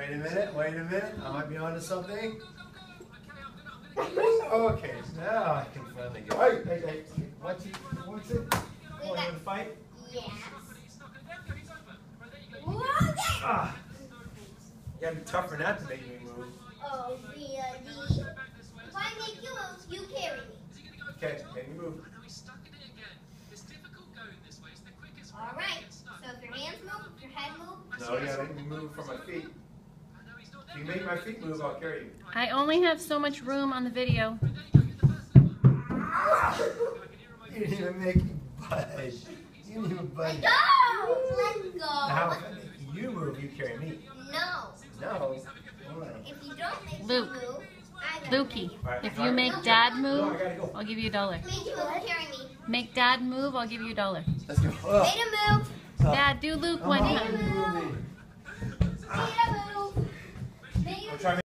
Wait a minute, wait a minute. I might be onto something. Okay, now I can finally get. Hey, hey, hey. What's it? What's it? We Want to fight? Yes. Whoa, Ah. You gotta be tougher than that to make me move. Oh, really? If I make you move, you carry me. Okay, make me move. All right. So if your hands move, if your head moves. No, you gotta make me move from my feet. If you make my feet move, I'll carry you. I only have so much room on the video. You didn't even make me budge. You didn't even budge. Let go. Let Now, go. if I you move, you carry me. No. No. Hold. If you don't make Luke. me move, I gotta Lukey, Alright, if you alright. make dad move, gotta go. I'll give you a dollar. Make you move, carry me. Make dad move, I'll give you a dollar. Let's go. Oh. Made a move. Dad, do Luke one time. trying to